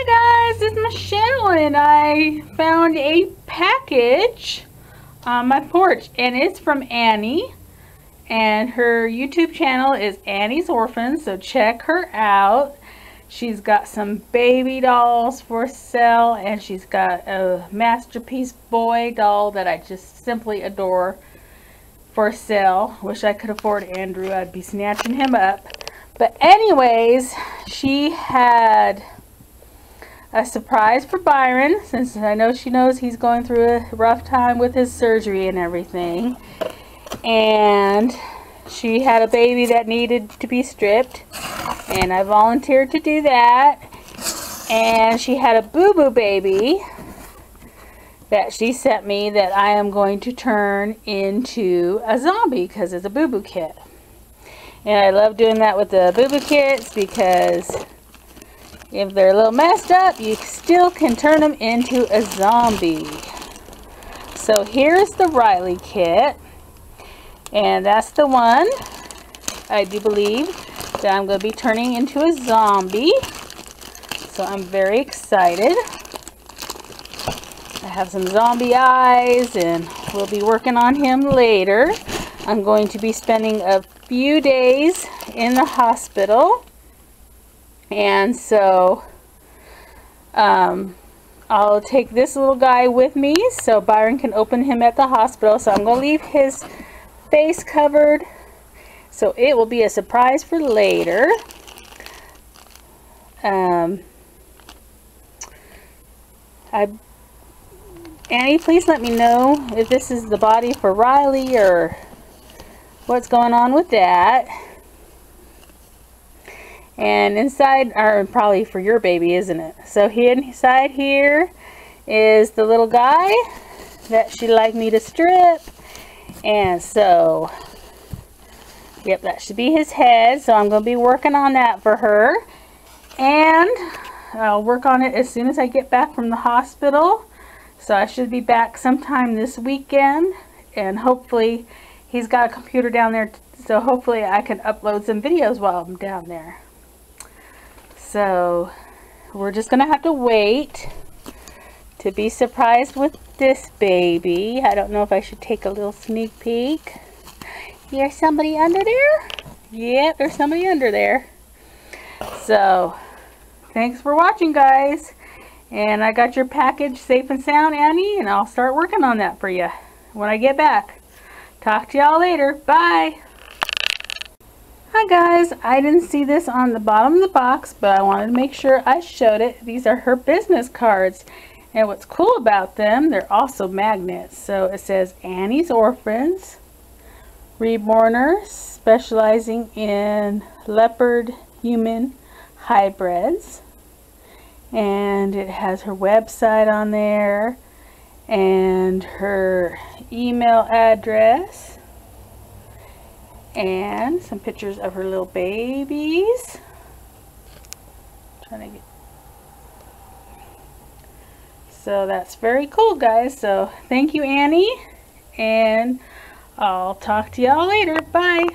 Hi guys, it's Michelle and I found a package on my porch and it's from Annie and her YouTube channel is Annie's Orphans so check her out. She's got some baby dolls for sale and she's got a masterpiece boy doll that I just simply adore for sale. Wish I could afford Andrew, I'd be snatching him up. But anyways, she had a surprise for Byron since I know she knows he's going through a rough time with his surgery and everything. And she had a baby that needed to be stripped and I volunteered to do that. And she had a boo-boo baby that she sent me that I am going to turn into a zombie because it's a boo-boo kit. And I love doing that with the boo-boo kits because if they're a little messed up, you still can turn them into a zombie. So here's the Riley kit. And that's the one, I do believe, that I'm going to be turning into a zombie. So I'm very excited. I have some zombie eyes and we'll be working on him later. I'm going to be spending a few days in the hospital and so um, I'll take this little guy with me so Byron can open him at the hospital. So I'm going to leave his face covered. So it will be a surprise for later. Um, I, Annie, please let me know if this is the body for Riley or what's going on with that. And inside, or probably for your baby, isn't it? So inside here is the little guy that she'd like me to strip. And so, yep, that should be his head. So I'm going to be working on that for her. And I'll work on it as soon as I get back from the hospital. So I should be back sometime this weekend. And hopefully, he's got a computer down there. So hopefully I can upload some videos while I'm down there. So we're just going to have to wait to be surprised with this baby. I don't know if I should take a little sneak peek. Here's somebody under there? Yeah, there's somebody under there. So, thanks for watching, guys. And I got your package safe and sound, Annie, and I'll start working on that for you when I get back. Talk to y'all later. Bye. Hi guys, I didn't see this on the bottom of the box, but I wanted to make sure I showed it. These are her business cards. And what's cool about them, they're also magnets. So it says Annie's Orphans, Reborner, specializing in leopard human hybrids. And it has her website on there and her email address and some pictures of her little babies. Trying to get so that's very cool guys. So thank you Annie. And I'll talk to y'all later. Bye